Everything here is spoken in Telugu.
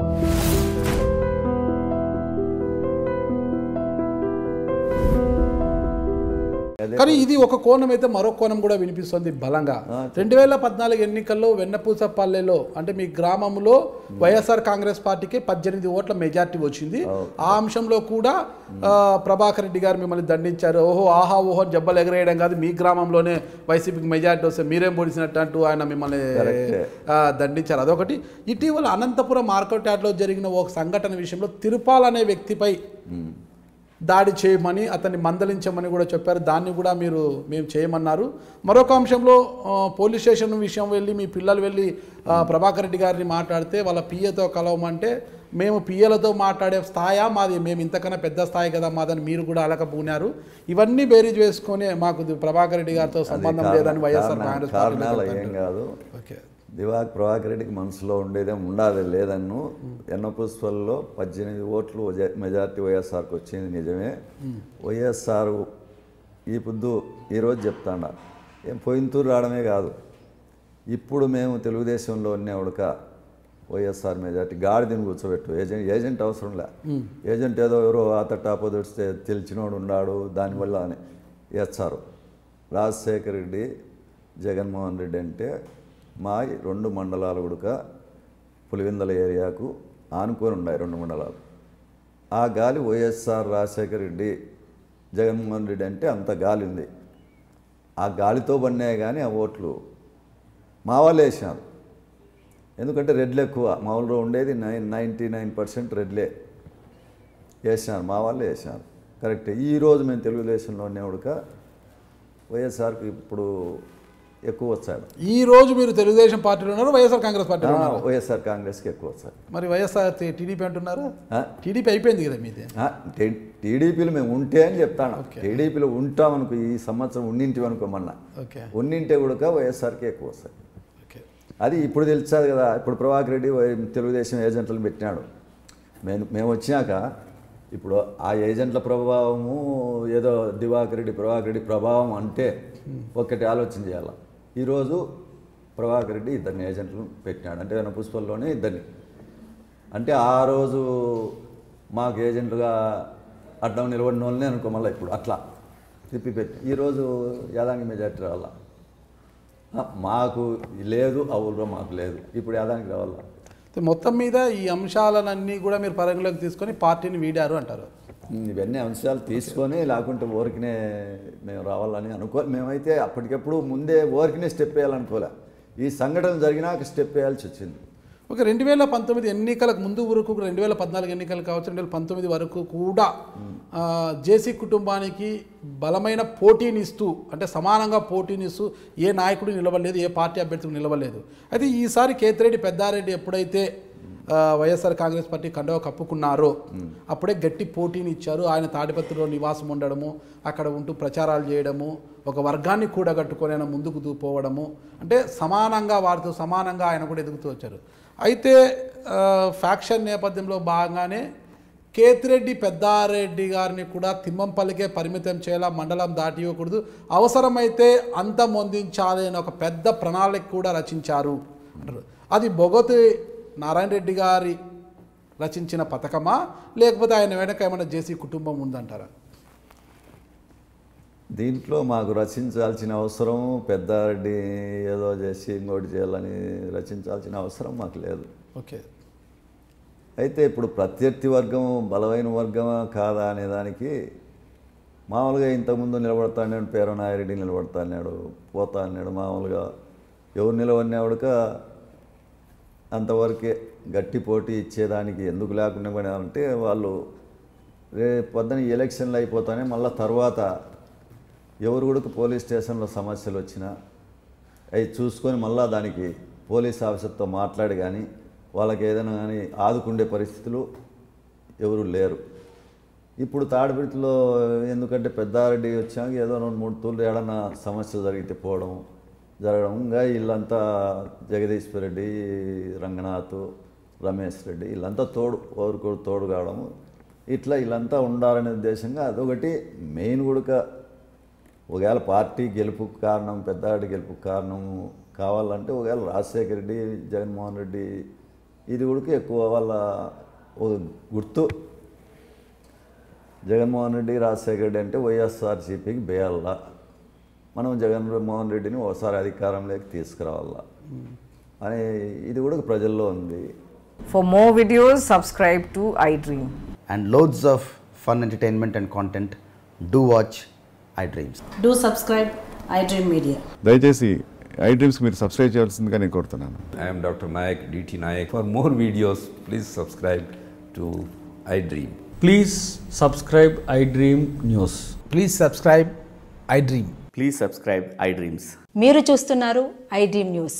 thank you కానీ ఇది ఒక కోణం అయితే మరో కోణం కూడా వినిపిస్తుంది బలంగా. రెండు వేల పద్నాలుగు ఎన్నికల్లో వెన్నపూసపల్లెలో అంటే మీ గ్రామంలో వైఎస్ఆర్ కాంగ్రెస్ పార్టీకి పద్దెనిమిది ఓట్ల మెజార్టీ వచ్చింది. ఆ అంశంలో కూడా ప్రభాకర్ రెడ్డి గారు మిమ్మల్ని దండించారు. ఓహో ఆహా ఓహో జబ్బలు ఎగరేయడం కాదు మీ గ్రామంలోనే వైసీపీకి మెజార్టీ వస్తే మీరేం పొడిచినట్టు అంటూ ఆయన మిమ్మల్ని దండించారు. అదొకటి. ఇటీవల అనంతపురం మార్కెట్ యార్డ్లో జరిగిన ఒక సంఘటన విషయంలో తిరుపాల్ అనే వ్యక్తిపై దాడి చేయమని అతన్ని మందలించమని కూడా చెప్పారు. దాన్ని కూడా మీరు మేము చేయమన్నారు. మరొక అంశంలో పోలీస్ స్టేషన్ విషయం వెళ్ళి మీ పిల్లలు వెళ్ళి ప్రభాకర్ రెడ్డి గారిని మాట్లాడితే వాళ్ళ పిఏతో కలవమంటే మేము పిఏలతో మాట్లాడే స్థాయా మాది మేము ఇంతకన్నా పెద్ద స్థాయి కదా మాదని మీరు కూడా అలకపోనారు ఇవన్నీ బేరీజ్ వేసుకొని మాకు ప్రభాకర్ రెడ్డి గారితో సంబంధం లేదని వైఎస్ఆర్ కాంగ్రెస్. కాదు. ఓకే. దివాక్ ప్రభాకర్ రెడ్డికి మనసులో ఉండేదే ఉండాలి లేదన్ను ఎన్నపుష్పల్లో పద్దెనిమిది ఓట్లు మెజార్టీ వైఎస్ఆర్కి వచ్చింది నిజమే. వైఎస్ఆర్ ఈ పొద్దు ఈరోజు చెప్తాండ. ఏం పోయినతూరు రావడమే కాదు. ఇప్పుడు మేము తెలుగుదేశంలో ఉన్న ఉడక వైఎస్ఆర్ మెజార్టీ గాడిదని కూర్చోబెట్టు. ఏజెంట్ ఏజెంట్ అవసరం లే. ఏజెంట్ ఏదో ఎవరో అతట ఆపోజిట్స్తే తెలిసినోడు ఉన్నాడు దానివల్ల అని వేస్తారు రాజశేఖర్ రెడ్డి జగన్మోహన్ రెడ్డి అంటే మా రెండు మండలాలు కూడా పులివెందల ఏరియాకు ఆనుకొని ఉన్నాయి రెండు మండలాలు. ఆ గాలి వైఎస్ఆర్ రాజశేఖర రెడ్డి జగన్మోహన్ రెడ్డి అంటే అంత గాలి ఉంది. ఆ గాలితో పడినాయి కానీ ఆ ఓట్లు మా వాళ్ళు వేసినారు. ఎందుకంటే రెడ్లు ఎక్కువ. మా ఊళ్ళో ఉండేది నైన్ నైంటీ నైన్ పర్సెంట్ రెడ్లే వేసినారు. మా వాళ్ళే వేసినారు. కరెక్ట్. ఈరోజు మేము తెలుగుదేశంలో ఉన్నవాడుక వైఎస్ఆర్కి ఇప్పుడు ఎక్కువ వచ్చాడు ఈ రోజు మీరు తెలుగుదేశం పార్టీలో ఉన్నారు వైఎస్ఆర్ కాంగ్రెస్ ఉన్నారు. వైఎస్ఆర్ కాంగ్రెస్కి ఎక్కువ వచ్చాడు మరి వైఎస్ఆర్ టీడీపీ అంటున్నారు? టీడీపీ అయిపోయింది కదా మీది? టీడీపీలో మేము ఉంటే అని చెప్తాను. టీడీపీలో ఉంటామనుకో ఈ సంవత్సరం ఉండింటి అనుకోమన్నా ఓకే. ఉండింటే కూడా వైఎస్ఆర్కి ఎక్కువ వస్తాయి ఓకే. అది ఇప్పుడు తెలిసాది కదా ఇప్పుడు ప్రభాకర్ రెడ్డి తెలుగుదేశం ఏజెంట్లను పెట్టినాడు. మేము మేము వచ్చినాక ఇప్పుడు ఆ ఏజెంట్ల ప్రభావము ఏదో దివాకర్ రెడ్డి ప్రభాకర్ రెడ్డి ప్రభావం అంటే ఒక్కటి ఆలోచన చేయాలి? ఈరోజు ప్రభాకర్ రెడ్డి ఇద్దరిని ఏజెంట్లు పెట్టినాడు. అంటే మన పుష్పల్లోనే ఇద్దరిని. అంటే ఆ రోజు మాకు ఏజెంట్లుగా అడ్డం నిలబడిన వాళ్ళనే అనుకో మళ్ళీ ఇప్పుడు అట్లా తిప్పి పెట్టి. ఈరోజు యాదాంగి మెజార్టీ రావాలా? మాకు లేదు ఆ ఊళ్ళో మాకు లేదు. ఇప్పుడు యాదానికి రావాలా? మొత్తం మీద ఈ అంశాలన్నీ కూడా మీరు పరిగణలోకి తీసుకొని పార్టీని వీడారు అంటారు. ఇవన్నీ అంశాలు తీసుకొని లేకుంటే ఊరికినే మేము రావాలని అనుకో మేమైతే అప్పటికప్పుడు ముందే ఊరికినే స్టెప్ వేయాలనుకోలే. ఈ సంఘటన జరిగినాక స్టెప్ వేయాల్సి వచ్చింది. ఒక రెండు వేల పంతొమ్మిది ఎన్నికలకు ముందు వరకు రెండు వేల పద్నాలుగు ఎన్నికలు కావచ్చు రెండు వేల పంతొమ్మిది వరకు కూడా జేసీ కుటుంబానికి బలమైన పోటీనిస్తూ అంటే సమానంగా పోటీనిస్తూ ఏ నాయకుడు నిలవలేదు ఏ పార్టీ అభ్యర్థికి నిలవలేదు అయితే ఈసారి కేతిరెడ్డి పెద్దారెడ్డి ఎప్పుడైతే వైఎస్ఆర్ కాంగ్రెస్ పార్టీ కండవ కప్పుకున్నారో. అప్పుడే గట్టి పోటీని ఇచ్చారు. ఆయన తాడిపత్రిలో నివాసం ఉండడము అక్కడ ఉంటూ ప్రచారాలు చేయడము ఒక వర్గాన్ని కూడగట్టుకొని ఆయన ముందుకు దూపోవడము అంటే సమానంగా వారితో సమానంగా ఆయన కూడా ఎదుగుతూ వచ్చారు. అయితే ఫ్యాక్షన్ నేపథ్యంలో భాగంగానే కేతిరెడ్డి పెద్దారెడ్డి గారిని కూడా తిమ్మంపల్లికే పరిమితం చేయాలా మండలం దాటి ఇవ్వకూడదు అవసరమైతే అంతమొందించాలి అనే ఒక పెద్ద ప్రణాళిక కూడా రచించారు. అంటారు. అది బొగతి నారాయణ రెడ్డి గారి రచించిన పథకమా? లేకపోతే ఆయన వెనక ఏమైనా జేసీ కుటుంబం ఉందంటారా? దీంట్లో మాకు రచించాల్సిన అవసరం పెద్దారెడ్డి ఏదో చేసి ఇంకోటి చేయాలని రచించాల్సిన అవసరం మాకు లేదు. ఓకే. అయితే ఇప్పుడు ప్రత్యర్థి వర్గం బలమైన వర్గమా కాదా అనే దానికి మామూలుగా ఇంతకుముందు నిలబడతా అన్నాడు పేరనాయరెడ్డి నిలబడతా అన్నాడు పోతా అన్నాడు మామూలుగా ఎవరు నిలబడినాడుక అంతవరకే గట్టి పోటీ ఇచ్చేదానికి ఎందుకు లేకుండా పోయినారంటే వాళ్ళు రే పొద్దున ఎలక్షన్లు అయిపోతానే మళ్ళీ తర్వాత ఎవరు కూడా పోలీస్ స్టేషన్లో సమస్యలు వచ్చినా అవి చూసుకొని మళ్ళీ దానికి పోలీస్ ఆఫీసర్తో మాట్లాడి కానీ వాళ్ళకి ఏదైనా కానీ ఆదుకుండే పరిస్థితులు ఎవరు లేరు. ఇప్పుడు తాడిపిడిలో ఎందుకంటే పెద్దారెడ్డి వచ్చాక ఏదో రెండు మూడు తూర్లు ఏడన్నా సమస్య జరిగితే పోవడం జరగడం ఇంకా వీళ్ళంతా జగదీశ్వర్ రెడ్డి రంగనాథ్ రమేష్ రెడ్డి వీళ్ళంతా తోడు ఒకరికొకరు తోడు కావడము ఇట్లా వీళ్ళంతా ఉండాలనే ఉద్దేశంగా అదొకటి మెయిన్ కూడా ఒకవేళ పార్టీ గెలుపుకు కారణం పెద్దవాడి గెలుపుకు కారణం కావాలంటే ఒకవేళ రాజశేఖర రెడ్డి జగన్మోహన్ రెడ్డి ఇది కూడా ఎక్కువ వాళ్ళ ఓ గుర్తు. జగన్మోహన్ రెడ్డి రాజశేఖర రెడ్డి అంటే వైఎస్ఆర్సీపీకి బేయాల మనం జగన్ మోహన్ రెడ్డిని ఓసారి అధికారంలోకి తీసుకురావాలా? అని ఇది కూడా ప్రజల్లో ఉంది. For more videos subscribe to I dream and loads of fun entertainment and content do watch I dreams do subscribe I dream media దయచేసి ఐ డ్రీమ్స్ మీరు సబ్స్క్రైబ్ చేయాల్సిందిగా నేను కోరుతున్నాను. I'm doctor Nayak DT Nayak for more videos please subscribe to I dream please subscribe I dream news please subscribe I dream please subscribe I dreams మీరు చూస్తున్నారు ఐ డ్రీమ్ న్యూస్